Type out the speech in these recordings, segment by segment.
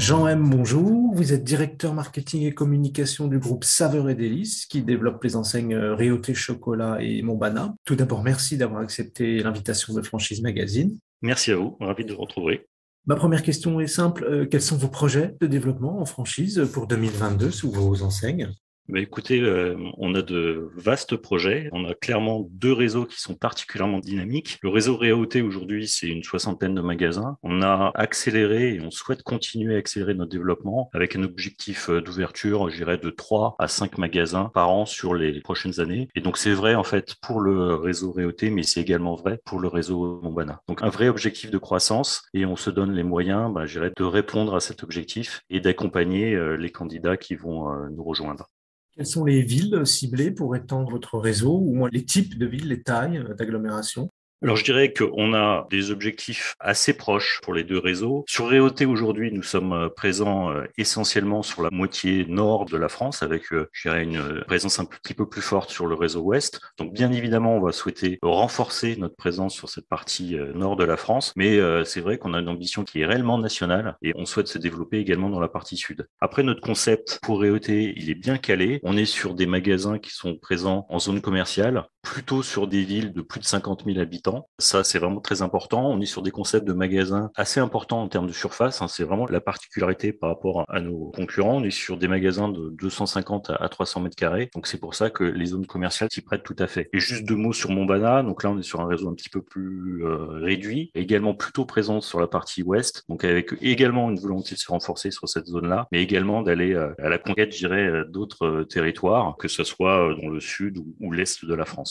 Jean M, bonjour. Vous êtes directeur marketing et communication du groupe Saveur et Délices qui développe les enseignes Réauté Chocolat et Montbana. Tout d'abord, merci d'avoir accepté l'invitation de Franchise Magazine. Merci à vous, ravi de vous retrouver. Ma première question est simple. Euh, quels sont vos projets de développement en franchise pour 2022 sous vos enseignes? Bah, écoutez, euh, on a de vastes projets. On a clairement deux réseaux qui sont particulièrement dynamiques. Le réseau Réauté aujourd'hui, c'est une soixantaine de magasins. On a accéléré et on souhaite continuer à accélérer notre développement avec un objectif euh, d'ouverture, je dirais, de 3 à 5 magasins par an sur les prochaines années. Et donc, c'est vrai, en fait, pour le réseau Réauté, mais c'est également vrai pour le réseau Montbana. Donc, un vrai objectif de croissance et on se donne les moyens, bah, je dirais, de répondre à cet objectif et d'accompagner euh, les candidats qui vont nous rejoindre. Quelles sont les villes ciblées pour étendre votre réseau, ou les types de villes, les tailles d'agglomération? Alors je dirais qu'on a des objectifs assez proches pour les deux réseaux. Sur Réauté aujourd'hui, nous sommes euh, présents euh, essentiellement sur la moitié nord de la France avec, euh, je dirais, une présence un petit peu plus forte sur le réseau ouest. Donc bien évidemment, on va souhaiter renforcer notre présence sur cette partie nord de la France, mais c'est vrai qu'on a une ambition qui est réellement nationale et on souhaite se développer également dans la partie sud. Après, notre concept pour Réauté, il est bien calé. On est sur des magasins qui sont présents en zone commerciale, plutôt sur des villes de plus de 50 000 habitants. Ça, c'est vraiment très important. On est sur des concepts de magasins assez importants en termes de surface. Hein. C'est vraiment la particularité par rapport à nos concurrents. On est sur des magasins de 250 à 300 mètres carrés. Donc, c'est pour ça que les zones commerciales s'y prêtent tout à fait. Et juste deux mots sur Montbana. Donc là, on est sur un réseau un petit peu plus euh, réduit, également plutôt présent sur la partie ouest. Donc, avec également une volonté de se renforcer sur cette zone-là, mais également d'aller euh, à la conquête, je dirais, euh, d'autres territoires, que ce soit dans le sud ou l'est de la France.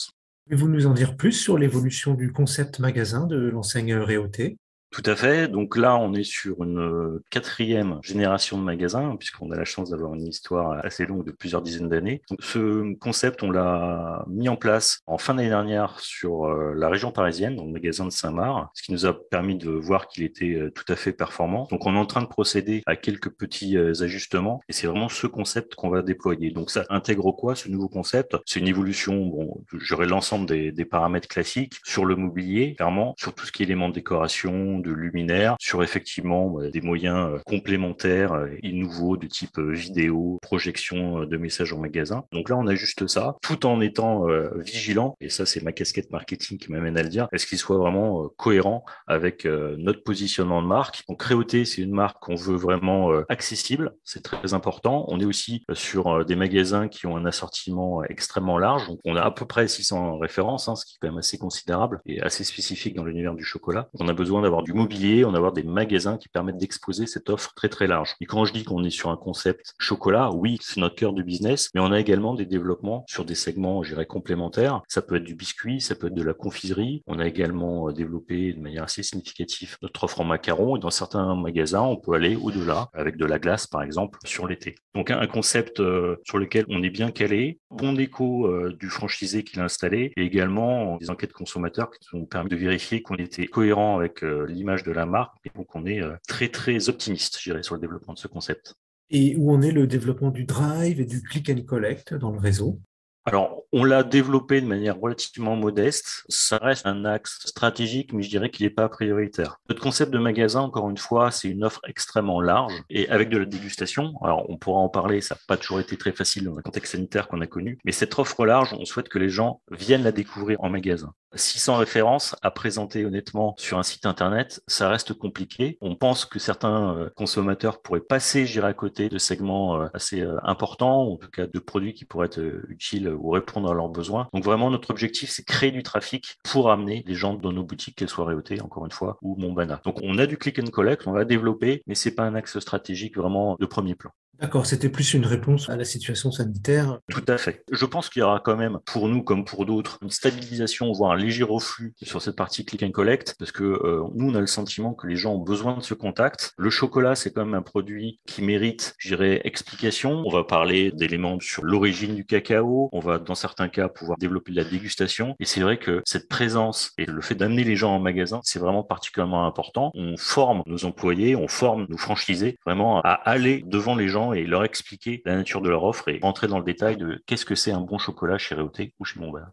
Pouvez-vous nous en dire plus sur l'évolution du concept magasin de l'enseigne Réauté? Tout à fait. Donc là, on est sur une euh, quatrième génération de magasins, puisqu'on a la chance d'avoir une histoire assez longue de plusieurs dizaines d'années. Ce concept, on l'a mis en place en fin d'année dernière sur euh, la région parisienne, dans le magasin de Saint-Marc, ce qui nous a permis de voir qu'il était euh, tout à fait performant. Donc on est en train de procéder à quelques petits ajustements, et c'est vraiment ce concept qu'on va déployer. Donc ça intègre quoi, ce nouveau concept? C'est une évolution, bon, j'aurai l'ensemble des, des paramètres classiques sur le mobilier, clairement, sur tout ce qui est éléments de décoration, de luminaire sur effectivement bah, des moyens euh, complémentaires euh, et nouveaux de type euh, vidéo, projection de messages en magasin. Donc là, on a juste ça, tout en étant vigilant, et ça c'est ma casquette marketing qui m'amène à le dire, est-ce qu'il soit vraiment cohérent avec notre positionnement de marque? Donc Créauté, c'est une marque qu'on veut vraiment accessible, c'est très important. On est aussi sur des magasins qui ont un assortiment extrêmement large, donc on a à peu près 600 références, hein, ce qui est quand même assez considérable et assez spécifique dans l'univers du chocolat. On a besoin d'avoir du mobilier, on va avoir des magasins qui permettent d'exposer cette offre très très large. Et quand je dis qu'on est sur un concept chocolat, oui, c'est notre cœur du business, mais on a également des développements sur des segments, je dirais, complémentaires. Ça peut être du biscuit, ça peut être de la confiserie. On a également euh, développé de manière assez significative notre offre en macarons et dans certains magasins, on peut aller au-delà avec de la glace, par exemple, sur l'été. Donc un concept euh, sur lequel on est bien calé, bon écho euh, du franchisé qui l'a installé et également des enquêtes consommateurs qui nous ont permis de vérifier qu'on était cohérent avec l'image de la marque. Et donc, on est euh, très, très optimiste, sur le développement de ce concept. Et où en est le développement du drive et du click and collect dans le réseau? Alors, on l'a développé de manière relativement modeste. Ça reste un axe stratégique, mais je dirais qu'il n'est pas prioritaire. Notre concept de magasin, encore une fois, c'est une offre extrêmement large et avec de la dégustation. Alors, on pourra en parler, ça n'a pas toujours été très facile dans le contexte sanitaire qu'on a connu. Mais cette offre large, on souhaite que les gens viennent la découvrir en magasin. 600 références à présenter honnêtement sur un site internet, ça reste compliqué. On pense que certains euh, consommateurs pourraient passer, j'irai à côté de segments euh, assez euh, importants, en tout cas de produits qui pourraient être utiles ou répondre à leurs besoins. Donc vraiment, notre objectif, c'est créer du trafic pour amener les gens dans nos boutiques, qu'elles soient réautées, encore une fois, ou Montbana. Donc on a du click and collect, on va développer, mais c'est pas un axe stratégique vraiment de premier plan. D'accord, c'était plus une réponse à la situation sanitaire. Tout à fait. Je pense qu'il y aura quand même, pour nous comme pour d'autres, une stabilisation, voire un léger reflux sur cette partie click and collect, parce que euh, nous, on a le sentiment que les gens ont besoin de ce contact. Le chocolat, c'est quand même un produit qui mérite, je dirais, explication. On va parler d'éléments sur l'origine du cacao. On va, dans certains cas, pouvoir développer de la dégustation. Et c'est vrai que cette présence et le fait d'amener les gens en magasin, c'est vraiment particulièrement important. On forme nos employés, on forme nos franchisés vraiment à aller devant les gens et leur expliquer la nature de leur offre et rentrer dans le détail de qu'est-ce que c'est un bon chocolat chez Réauté ou chez Montbert.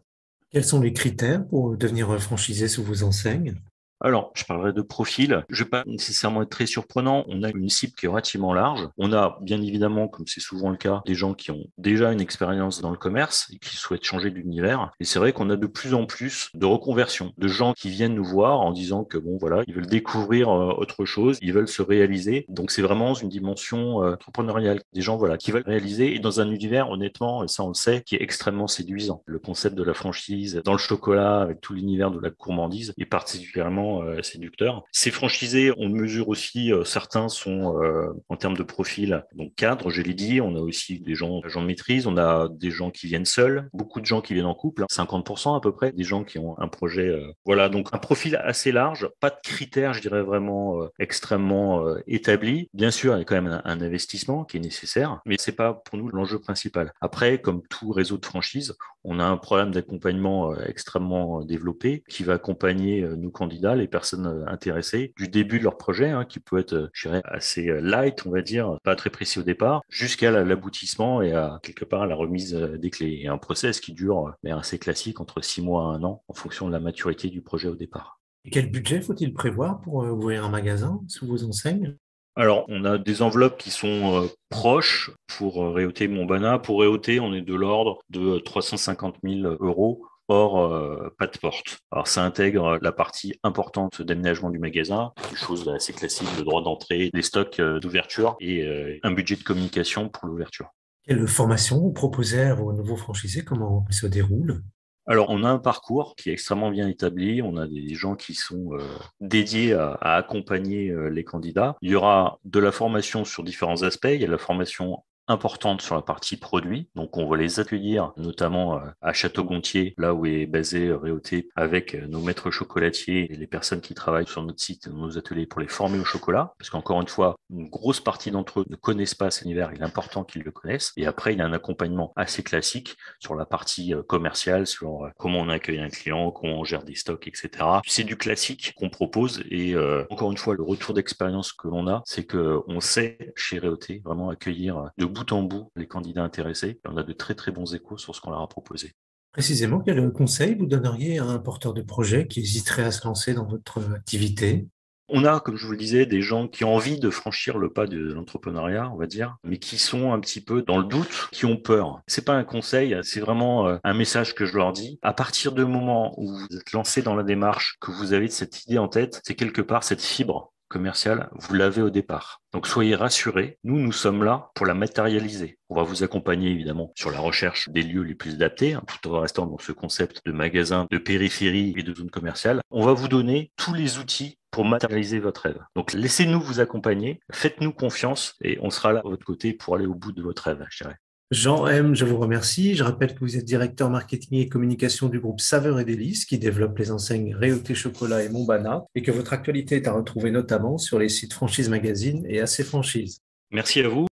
Quels sont les critères pour devenir franchisé sous vos enseignes? Alors, je parlerai de profil. Je ne vais pas nécessairement être très surprenant. On a une cible qui est relativement large. On a bien évidemment, comme c'est souvent le cas, des gens qui ont déjà une expérience dans le commerce et qui souhaitent changer d'univers. Et c'est vrai qu'on a de plus en plus de reconversions, de gens qui viennent nous voir en disant que bon voilà, ils veulent découvrir euh, autre chose, ils veulent se réaliser. Donc c'est vraiment une dimension euh, entrepreneuriale. Des gens voilà qui veulent réaliser et dans un univers honnêtement, et ça on le sait, qui est extrêmement séduisant. Le concept de la franchise dans le chocolat avec tout l'univers de la gourmandise est particulièrement euh, séducteur. Ces franchisés, on mesure aussi, euh, certains sont euh, en termes de profil, donc cadre, je l'ai dit, on a aussi des gens, agents de maîtrise, on a des gens qui viennent seuls, beaucoup de gens qui viennent en couple, 50% à peu près, des gens qui ont un projet. voilà, donc un profil assez large, pas de critères, je dirais vraiment extrêmement établis. Bien sûr, il y a quand même un, investissement qui est nécessaire, mais c'est pas pour nous l'enjeu principal. Après, comme tout réseau de franchise, on a un problème d'accompagnement extrêmement développé qui va accompagner nos candidats les personnes euh, intéressées du début de leur projet, hein, qui peut être, euh, je dirais, assez euh, light, on va dire, pas très précis au départ, jusqu'à l'aboutissement et à quelque part à la remise des clés. Et un process qui dure, mais assez classique, entre six mois à un an, en fonction de la maturité du projet au départ. Et quel budget faut-il prévoir pour ouvrir un magasin sous vos enseignes? Alors, on a des enveloppes qui sont proches pour Réauté Montbana. Pour Réauté, on est de l'ordre de 350 000 euros hors euh, pas de porte. Alors ça intègre la partie importante d'aménagement du magasin, des choses assez classiques, le droit d'entrée, des stocks euh, d'ouverture et euh, un budget de communication pour l'ouverture. Quelle formation vous proposez à vos nouveaux franchisés? Comment se déroule? Alors, on a un parcours qui est extrêmement bien établi. On a des gens qui sont dédiés à, à accompagner les candidats. Il y aura de la formation sur différents aspects. Il y a la formation importante sur la partie produit. Donc, on va les accueillir notamment euh, à Château-Gontier, là où est basé euh, Réauté, avec euh, nos maîtres chocolatiers et les personnes qui travaillent sur notre site, nos ateliers pour les former au chocolat. Parce qu'encore une fois, une grosse partie d'entre eux ne connaissent pas cet univers. Il est important qu'ils le connaissent. Et après, il y a un accompagnement assez classique sur la partie commerciale, sur comment on accueille un client, comment on gère des stocks, etc. C'est du classique qu'on propose. Et encore une fois, le retour d'expérience que l'on a, c'est que on sait chez Réauté vraiment accueillir de en bout les candidats intéressés. on a de très très bons échos sur ce qu'on leur a proposé. Précisément, quel conseil vous donneriez à un porteur de projet qui hésiterait à se lancer dans votre activité? On a, comme je vous le disais, des gens qui ont envie de franchir le pas de l'entrepreneuriat, on va dire, mais qui sont un petit peu dans le doute, qui ont peur. C'est pas un conseil, c'est vraiment euh, un message que je leur dis. À partir du moment où vous êtes lancé dans la démarche, que vous avez cette idée en tête, c'est quelque part cette fibre commerciale, vous l'avez au départ. Donc soyez rassurés, nous, nous sommes là pour la matérialiser. On va vous accompagner évidemment sur la recherche des lieux les plus adaptés, hein, tout en restant dans ce concept de magasin, de périphérie et de zone commerciale. On va vous donner tous les outils pour matérialiser votre rêve. Donc laissez-nous vous accompagner, faites-nous confiance et on sera là à votre côté pour aller au bout de votre rêve, je dirais. Jean M, je vous remercie. Je rappelle que vous êtes directeur marketing et communication du groupe Saveur et Délices qui développe les enseignes Réauté Chocolat et Montbana et que votre actualité est à retrouver notamment sur les sites Franchise Magazine et AC Franchise. Merci à vous.